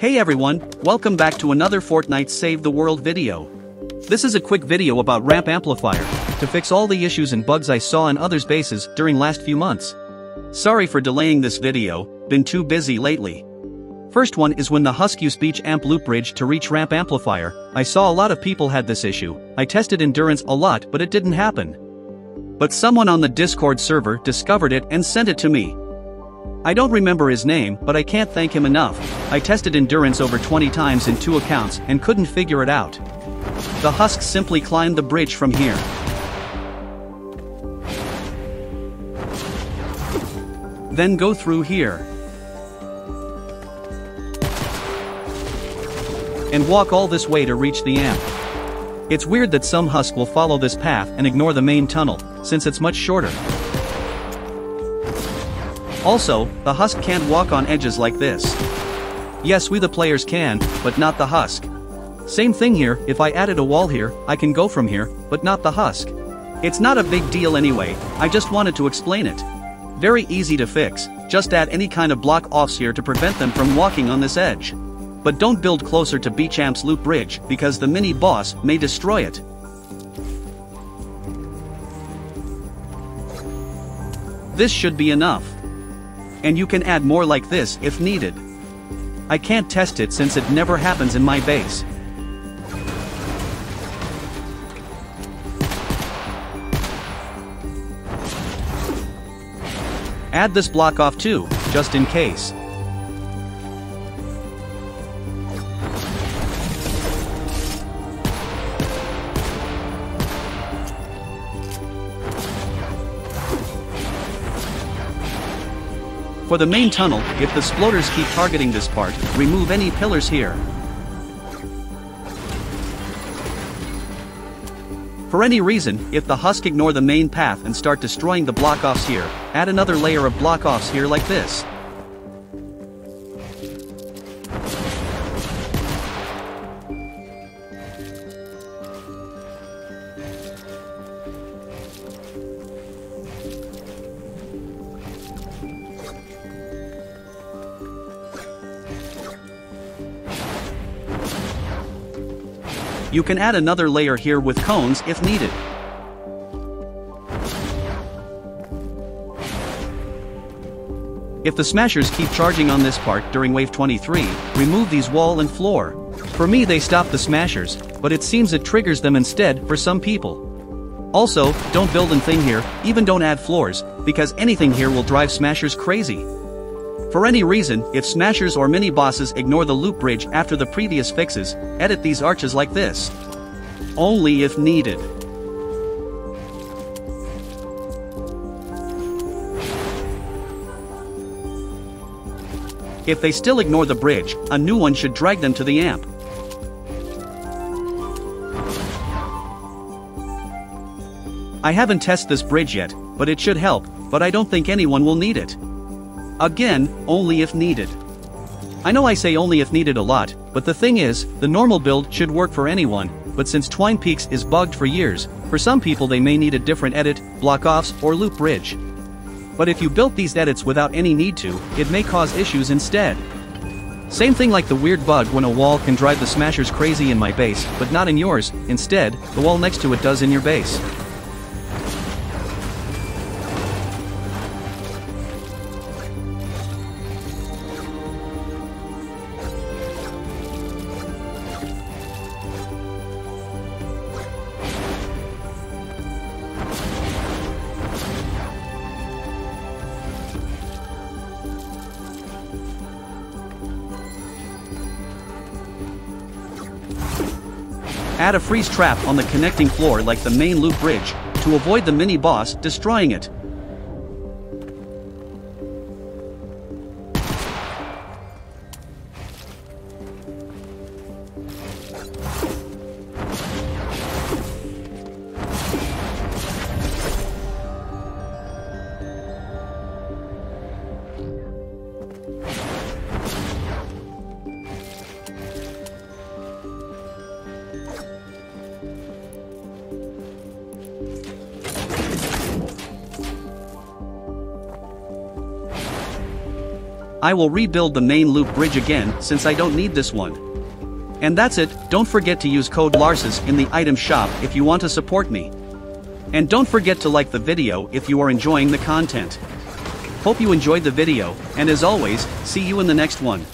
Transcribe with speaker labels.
Speaker 1: Hey everyone, welcome back to another Fortnite Save the World video. This is a quick video about Ramp Amplifier, to fix all the issues and bugs I saw in others' bases during last few months. Sorry for delaying this video, been too busy lately. First one is when the Husky speech amp loop bridge to reach ramp amplifier, I saw a lot of people had this issue, I tested endurance a lot but it didn't happen. But someone on the Discord server discovered it and sent it to me. I don't remember his name but I can't thank him enough, I tested endurance over 20 times in two accounts and couldn't figure it out. The Husk simply climbed the bridge from here. Then go through here. And walk all this way to reach the amp. It's weird that some Husk will follow this path and ignore the main tunnel, since it's much shorter. Also, the Husk can't walk on edges like this. Yes we the players can, but not the Husk. Same thing here, if I added a wall here, I can go from here, but not the Husk. It's not a big deal anyway, I just wanted to explain it. Very easy to fix, just add any kind of block offs here to prevent them from walking on this edge. But don't build closer to Beachamp's loop bridge because the mini boss may destroy it. This should be enough. And you can add more like this if needed. I can't test it since it never happens in my base. Add this block off too, just in case. For the main tunnel, if the sploders keep targeting this part, remove any pillars here. For any reason, if the husk ignore the main path and start destroying the block-offs here, add another layer of block-offs here like this. You can add another layer here with cones if needed. If the smashers keep charging on this part during wave 23, remove these wall and floor. For me they stop the smashers, but it seems it triggers them instead for some people. Also, don't build anything here, even don't add floors, because anything here will drive smashers crazy. For any reason, if smashers or mini-bosses ignore the loop bridge after the previous fixes, edit these arches like this. Only if needed. If they still ignore the bridge, a new one should drag them to the amp. I haven't tested this bridge yet, but it should help, but I don't think anyone will need it. Again, only if needed. I know I say only if needed a lot, but the thing is, the normal build should work for anyone, but since Twine Peaks is bugged for years, for some people they may need a different edit, block-offs, or loop bridge. But if you built these edits without any need to, it may cause issues instead. Same thing like the weird bug when a wall can drive the smashers crazy in my base, but not in yours, instead, the wall next to it does in your base. Add a freeze trap on the connecting floor like the main loop bridge, to avoid the mini-boss destroying it. I will rebuild the main loop bridge again since I don't need this one. And that's it, don't forget to use code LARSIS in the item shop if you want to support me. And don't forget to like the video if you are enjoying the content. Hope you enjoyed the video, and as always, see you in the next one.